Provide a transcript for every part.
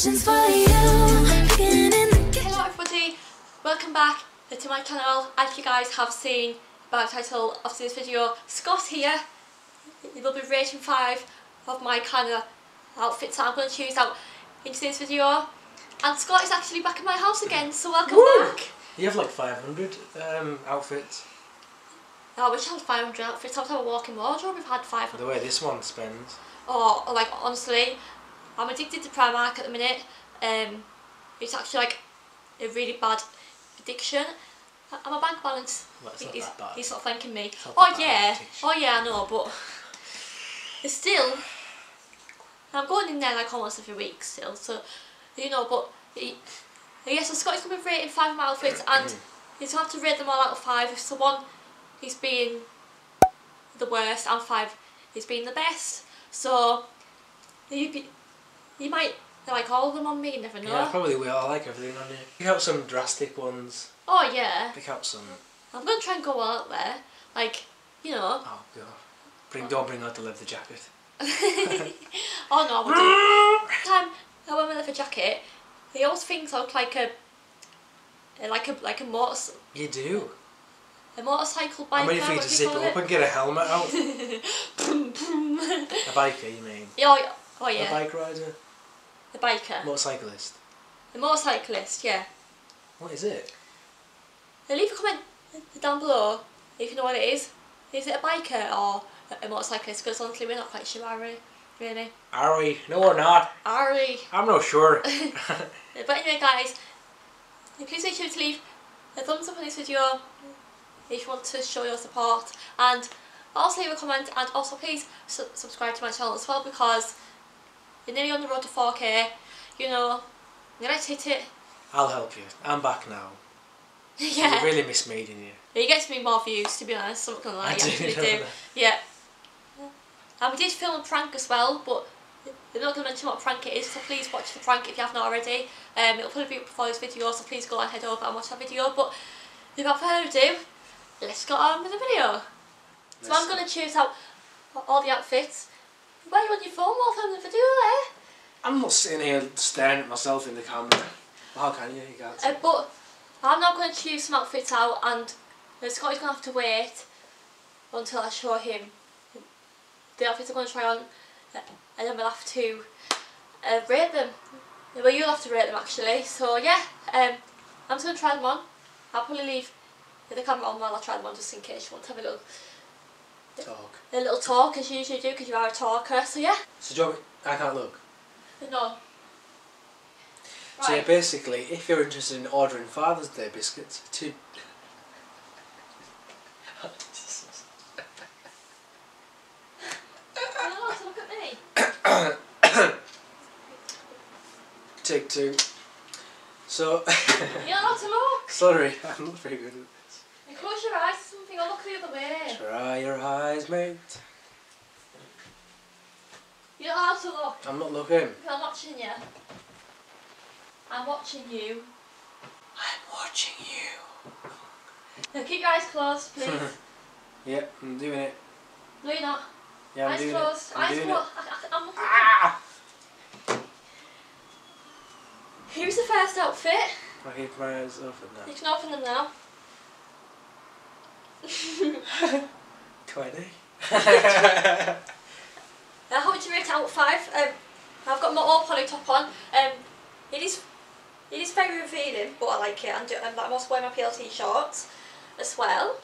Questions for you. Beginning in the Hello everybody, welcome back to my channel. As you guys have seen by the title of this video, Scott here. He will be rating 5 of my kind of outfits that I'm going to choose out in this video. And Scott is actually back in my house again, so welcome Woo! back. You have like 500 um, outfits. Oh, I wish I had 500 outfits. I would have a walking wardrobe if I had 500. The way this one spends. Oh, like honestly, I'm addicted to Primark at the minute. Um, it's actually like a really bad addiction. I'm a bank balance Well, it's not is, that bad. he's not thanking me. not Oh yeah, oh yeah, I know, but it's still. I'm going in there like almost every week still, so you know. But he, yeah, so Scotty's gonna be rating five of my outfits, and he's gonna have to rate them all out of five. So one, he's being the worst, and five, he's being the best. So you be- you might like all of them on me. You never know. Yeah, I probably will. I like everything on you. Pick out some drastic ones. oh yeah, Pick out some. I'm gonna try and go out there, like you know. Oh god. Bring don't bring out the leather jacket. oh no, I wouldn't. time I wear my leather jacket, he always thinks I look like a, like a like a motor, You do. a motorcycle biker. I'm ready for you to zip call up it? and get a helmet out. A biker, you mean? Yeah, oh, yeah, oh A bike rider? The biker, Motorcyclist. the motorcyclist. Yeah. What is it? Now leave a comment down below if you know what it is. Is it a biker or a motorcyclist? Because honestly, we're not quite sure, are we? Really? Are we? No, we're not. Are we? I'm not sure. But anyway guys, please make sure to leave a thumbs up on this video if you want to show your support and also leave a comment and also please su subscribe to my channel as well because you're nearly on the road to 4k, you know, you let's hit it. I'll help you. I'm back now. yeah, You really miss meeting you. it gets me more views to be honest, I'm not gonna lie, I I do actually do. that. Yeah. And we did film a prank as well, but I'm not going to mention what prank it is, so please watch the prank if you haven't already. Um, it'll probably be up before this video, so please go and head over and watch that video. But without further ado, let's get on with the video. So Let's I'm going to choose out all the outfits. Why are you on your phone while filming the video there? I'm not sitting here staring at myself in the camera. How can you? You can't. Uh, but I'm now going to choose some outfits out and Scotty's going to have to wait until I show him the outfits I'm going to try on uh, and then we'll have to uh, rate them. Well, you'll have to rate them actually. So yeah, um, I'm just going to try them on. I'll probably leave the camera on while I try them on just in case you want to have a little, Talk. a little talk as you usually do because you are a talker. So yeah, So do you want me- I can't look. no. So yeah, basically, if you're interested in ordering Father's Day biscuits, to You're not allowed to look at me. take two. So You're not to look. sorry, I'm not very good at this. And close your eyes to something or look the other way. Try your eyes, mate. You're allowed to look. I'm not looking. I'm watching you. I'm watching you. I'm watching you. Now keep your eyes closed, please. Yeah, I'm doing it. no, you're not. Yeah, I'm eyes doing closed. it. I'm eyes doing closed. it. I, I'm looking. Ah! Here's the first outfit. I keep my eyes open now. You can open them now. Twenty. Now, how would you rate it out of five? Um, I've got my all poly top on. Um, it is it is very revealing, but I like it. I'm, do, I'm, I'm also wearing my PLT shorts as well.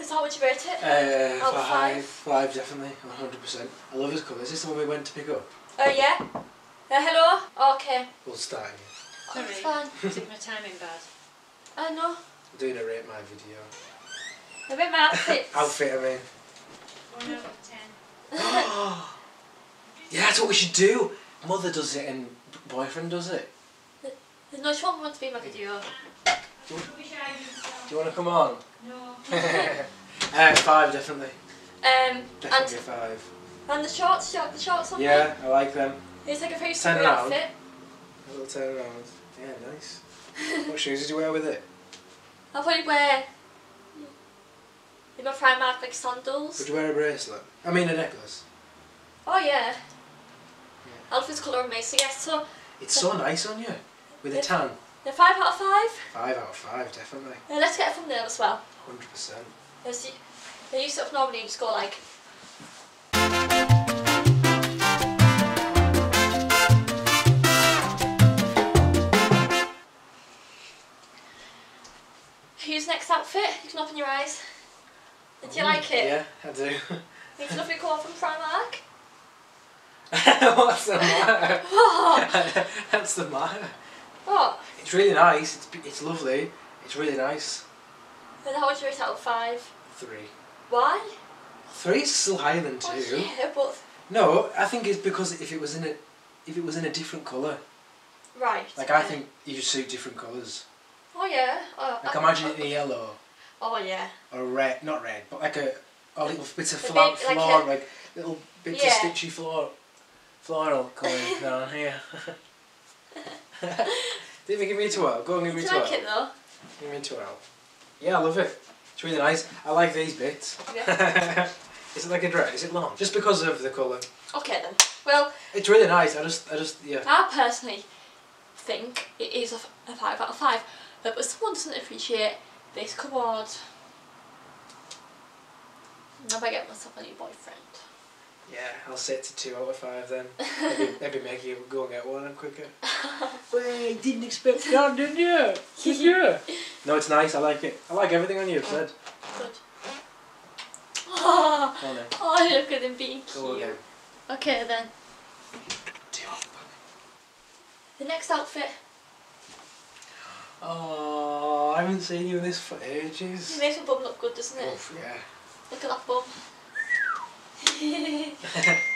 So how would you rate it? Uh, Out of five, five? five, definitely, one hundred percent. I love his colour. Is this the one we went to pick up? Oh yeah. Uh, hello. Okay. We'll start again. Oh, it's fine. Took my timing bad. I know. I'm doing a rate my video. I rate my outfits. Outfit, I mean. One out of ten. yeah, that's what we should do. Mother does it and boyfriend does it. There's no one wants to be in my video. Do you, Wish I knew do you want to come on? No. uh, five, definitely. Um, Definitely and five. and the shorts, short, the shorts on me. Yeah, I like them. It's like a very Turn around. outfit. A little turn around. Yeah, nice. what shoes did you wear with it? I'll probably wear in my Primark like sandals. Would you wear a bracelet? I mean a necklace. Oh yeah. Alfred's colour amazing, yes, so It's so nice on you. With a tan. the five out of five. Five out of five, definitely. Uh, let's get a thumbnail as well. 100%. As you, you used to normally just go like. Who's next outfit? You can open your eyes. Did you like it? Yeah, I do. It's lovely colour from Primark. What's the matter? What? That's the matter. What? It's really nice. It's, it's lovely. It's really nice. And how would you rate it out of five? Three. Why? Three is still higher than two. Oh, yeah, but No, I think it's because if it was in a, if it was in a different colour, right. like I think you just suit different colours. Oh yeah. Oh, Like I- imagine it in a yellow Oh yeah. or a red, not red, but like a, oh, a little bit of A fla- bit like floor, a- like little bits Yeah. of stitchy floor, floral colour down here. Did we give me a twelve? Go and give me a like twelve. it though? Give me a twelve. Yeah, I love it. It's really nice. I like these bits. Yeah. is it like a dress? Is it long? Just because of the colour. Okay then. Well, It's really nice. I just, I just, yeah. I personally think it is a, f- a five out of five, but someone doesn't appreciate this. On. Now I get myself a new boyfriend. Yeah, I'll set to two out of five then. Maybe, maybe make you go and get one quicker. Wait, didn't expect that, did you? Did you? No, it's nice. I like it. I like everything on you. Oh, said. Good. Oh, Go on oh, look at him being cute. again. Okay then. The next outfit. Oh, I haven't seen you in this for ages. makes my bum look good, doesn't it? Oof, yeah. Look at that bum.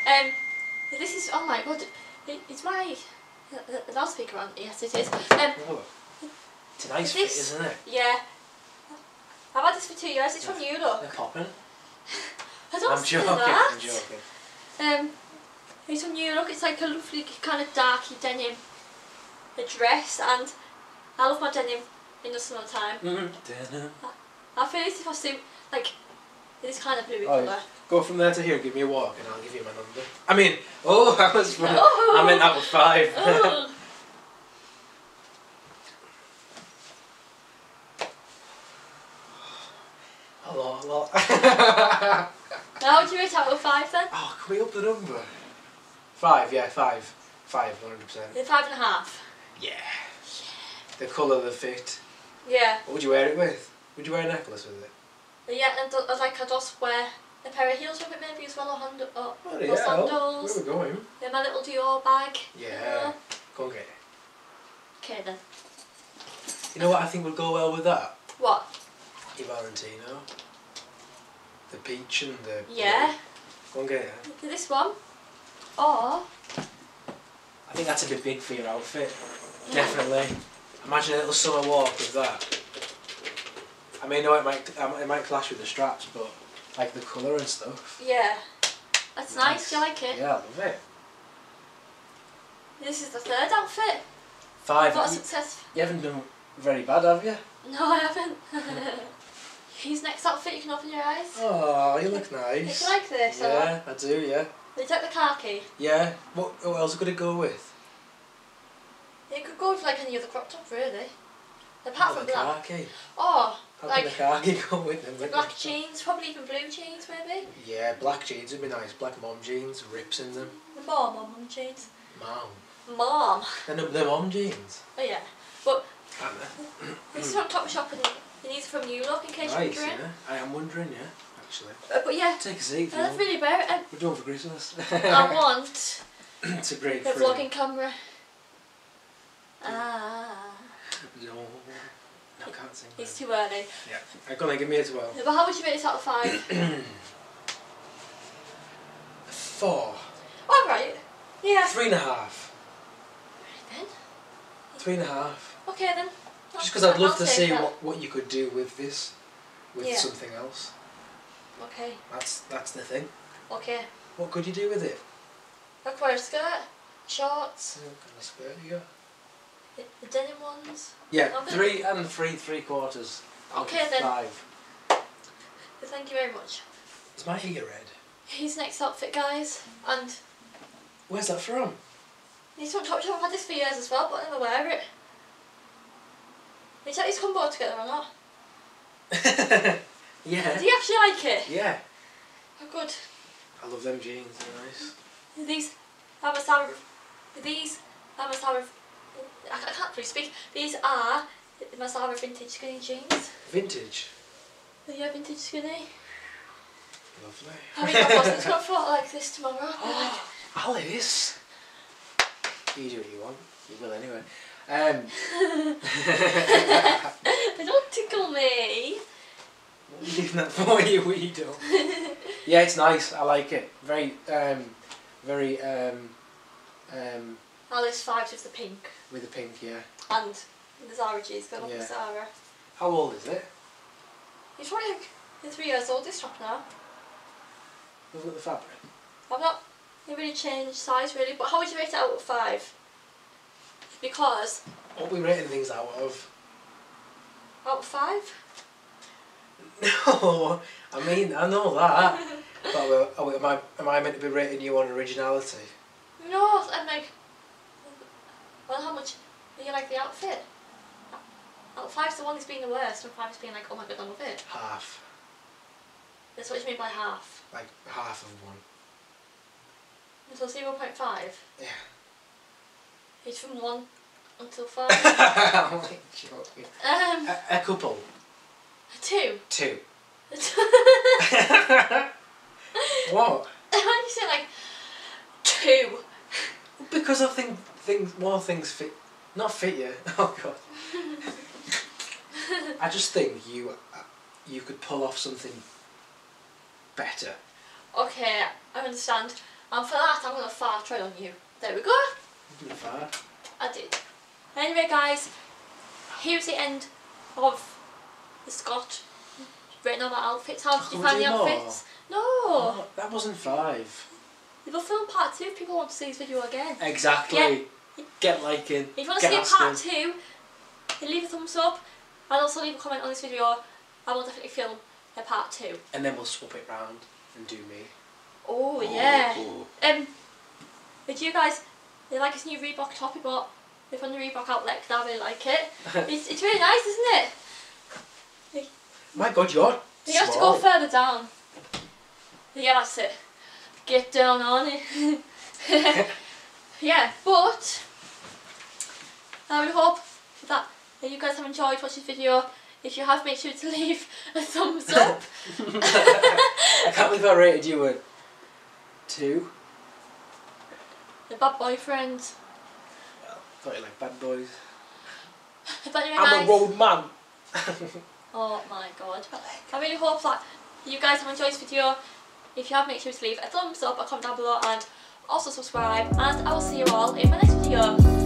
um, this is oh my god, it, it's my the, the loudspeaker on. Yes, it is. Um, Oh, it's a nice fit, isn't it? yeah. I've had this for two years. It's from Europe. They're popping. I don't I'm joking. that. I'm joking. Um, it's from Europe. It's like a lovely kind of darky denim a dress, and I love my denim in the summertime. Mm-hmm. I feel as if I suit like this kind of bluey Oh, colour. Go from there to here, give me a walk, and I'll give you my number. I mean, oh, that was fun. Oh. I meant that was five. Oh. a lot, a lot. Now would you rate out of five then? oh, can we up the number? Five, yeah, five. Five, 100%. Then five and a half. Yeah. The colour, the fit. Yeah. What would you wear it with? Would you wear a necklace with it? Yeah, and th- like I'd also wear a pair of heels with it maybe as well, or, hand- or, Bloody or hell. sandals. Where are we going? Then my little Dior bag. Yeah. Go and get it. Okay then. You know what I think would go well with that? What? Your Valentino. The peach and the... Yeah. Go and get it. This one. Or I think that's a bit big for your outfit. Definitely. Imagine a little summer walk with that. I mean, no, it might it might clash with the straps, but like the colour and stuff. yeah. That's nice. Do you like it? Yeah, I love it. This is the third outfit. Five. What a You, success. you haven't done very bad, have you? No, I haven't. His next outfit, you can open your eyes. Oh, you look nice. you like this, or Yeah, I do. Yeah. they take the khaki. Yeah. What, what else could it go with? It could go with like any other crop top, really. Apart from black. khaki. Oh, How like can the khaki go with them? the black jeans, probably even blue jeans, maybe. Yeah, black jeans would be nice. Black mom jeans, rips in them. The mom, mom, mom jeans. Mom. Mom. And the, the mom jeans. Oh yeah. But this is from Topshop and and these are from Europe in case Nice, you're wondering. yeah. I am wondering, yeah, actually. Uh, but yeah, Take a seat if you I want. really bear it. We're doing for Christmas. I want it's a great the vlogging camera. Ah, No, no, I can't sing. it's that. too early. Yeah, I'm gonna give me a 12. But how would you rate this out of five? Four. All right. Yeah. Three and a half. Then. Three and a half. Okay then. Just because I'd love to see that. what, what you could do with this, with Yeah. something else. Okay. That's that's the thing. Okay. What could you do with it? I could wear a skirt, shorts, What kind of skirt you got? The, the denim ones. Yeah, three and three three quarters. out of Okay, then. Five. Thank you very much. Is my ear red? His next outfit, guys, and Where's that from? These don't touch I've had this for years as well, but I never wear it. Is that these come both together or not? yeah. Do you actually like it? Yeah. Oh, good. I love them jeans. They're nice. These are Masara. These are Masara. I, I can't really speak. These are Masara vintage skinny jeans. Vintage. Are you a vintage skinny? Lovely. I mean, my boss is going to like this tomorrow. Alice. You do what you want. You will anyway. Um, they don't tickle me. what are you doing that for, you weirdo? yeah, it's nice. I like it. Very, um, very, um, um, Alice fives with the pink. With the pink, yeah. And the Zara G's going up Yeah. with Zara. How old is it? He's probably like three years old, this top now. Look at the fabric. I've not really changed size really, but how would you rate it out of five? Because What we rating things out of? out of five, No, I mean I know that. but am I am I meant to be rating you on originality? no, I'm like, well, how much do you like the outfit? Out of five's the one that's been the worst, and five's been like, oh my god, I love it. Half, That's what you mean by half. like half of one. Point five. Yeah. It's from one until five. I'm like joking. um, A, a couple, two. two. Why what? do you say like two? Because I think things more things fit, not fit you. Oh god. I just think you uh, you could pull off something better. Okay, I understand. And for that, I'm gonna fart right on you. There we go. It fair? I did. Anyway, guys, here's the end of the Scott written on my outfits. How did you find the more? outfits? No, Oh, that wasn't five. We'll film part two if people want to see this video again. Exactly. Yeah. Get liking. If you want to see part two, then leave a thumbs up and also leave a comment on this video. I will definitely film a part two. And then we'll swap it round and do me. Oh yeah. Ooh. Um, did you guys you like this new Reebok top we bought? Found the Reebok outlet 'cause I really like it. It's, it's really nice, isn't it? My God, you're You have to go further down. Yeah, that's it. Get down on it. yeah, but I would hope that you guys have enjoyed watching this video. If you have, make sure to leave a thumbs up. I can't believe I rated you a two. the bad boyfriend. Well, thought you like bad boys. But anyway, I'm guys. a road man. Oh my god. I really hope that you guys have enjoyed this video. If you have, make sure to leave a thumbs up, a comment down below and also subscribe and I will see you all in my next video.